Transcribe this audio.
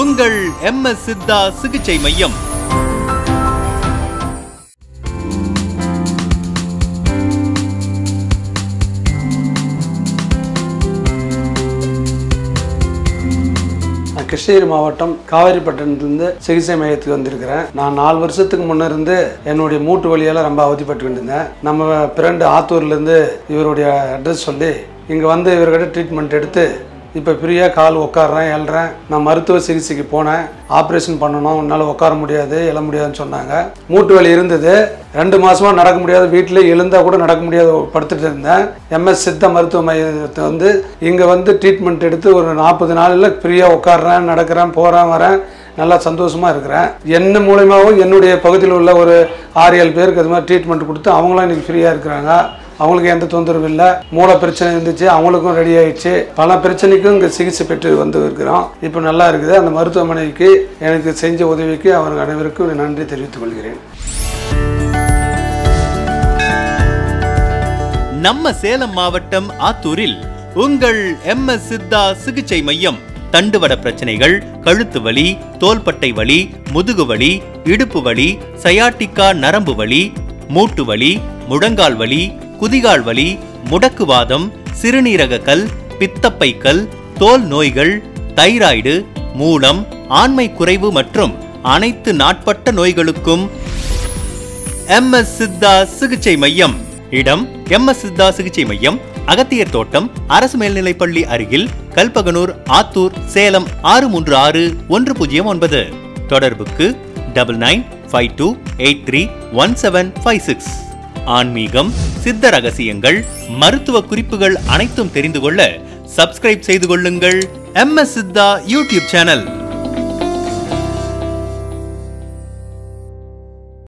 உங்கள் M S Siddha சிகிச்சை மையம். நான் கிருஷ்ணகிரி மாவட்டம் காவேரிப்பட்டினத்துலேருந்து சிகிச்சை மையத்துக்கு வந்திருக்கிறேன். நான் நாலு வருஷத்துக்கு முன்னிருந்து என்னுடைய மூட்டு வலியால் ரொம்ப அவதிப்பட்டு இருந்தேன் நம்ம ஃப்ரெண்டு ஆத்தூர்லேருந்து இவருடைய அட்ரஸ் சொல்லி இங்கே வந்து இவர்கிட்ட ட்ரீட்மெண்ட் எடுத்து இப்போ ஃப்ரீயாக கால் உட்காடுறேன் எழுறேன். நான் மருத்துவ சிகிச்சைக்கு போனேன். ஆப்ரேஷன் பண்ணணும். உன்னால் உட்கார முடியாது எழ முடியாதுன்னு சொன்னாங்க. மூட்டு வலி இருந்தது. ரெண்டு மாதமாக நடக்க முடியாது வீட்டிலே எழுந்தால் கூட நடக்க முடியாது படுத்துட்டு இருந்தேன். எம்எஸ் சித்த மருத்துவ மையத்தை வந்து இங்கே வந்து ட்ரீட்மெண்ட் எடுத்து ஒரு நாற்பது நாளில் ஃப்ரீயாக உட்காடுறேன் நடக்கிறேன் போகிறேன் வரேன். நல்லா சந்தோஷமாக இருக்கிறேன். என்ன மூலயமாவும் என்னுடைய பகுதியில் உள்ள ஒரு ஆறு ஏழு பேருக்கு அது மாதிரி ட்ரீட்மெண்ட் கொடுத்து அவங்களும் இன்றைக்கி ஃப்ரீயாக இருக்கிறாங்க. அவங்களுக்கு எந்த தொந்தரவும் இல்லை. மூல பிரச்சனை இருந்துச்சு அவங்களுக்கும் ரெடி ஆயிடுச்சு. பல பிரச்சனைக்கும் இங்கே சிகிச்சை பெற்று வந்து இருக்கிறோம். இப்போ நல்லா இருக்குது. அந்த மருத்துவமனைக்கு எனக்கு செஞ்ச உதவிக்கு அவர்கள் அனைவருக்கும் நன்றி தெரிவித்துக் கொள்கிறேன். நம்ம சேலம் மாவட்டம் ஆத்தூரில் உங்கள் எம் எஸ் சித்தா சிகிச்சை மையம். தண்டுவட பிரச்சனைகள் கழுத்து வலி தோள்பட்டை வலி முதுகு வலி இடுப்பு வலி சயாட்டிக்கா நரம்பு வலி மூட்டு வலி முழங்கால் வலி குதிகால் வலி முடக்குவாதம் சிறுநீரக கல் தோல் நோய்கள் தைராய்டு மூலம் ஆண்மை குறைவு மற்றும் அனைத்து நாட்பட்ட நோய்களுக்கும் எம் எஸ் சித்தா சிகிச்சை மையம். இடம் எம் எஸ் சித்தா சிகிச்சை மையம் அகத்தியர் தோட்டம் அரசு மேல்நிலைப்பள்ளி அருகில் கல்பகனூர் ஆத்தூர் சேலம் ஆறு மூன்று ஆறு ஒன்று பூஜ்ஜியம் ஒன்பது. தொடர்புக்கு double nine five two eight three one seven five six ஆன்மீகம் சித்த ரகசியங்கள் மருத்துவ குறிப்புகள் அனைத்தும் தெரிந்து கொள்ள சப்ஸ்கிரைப் செய்து கொள்ளுங்கள். M S Siddha YouTube channel.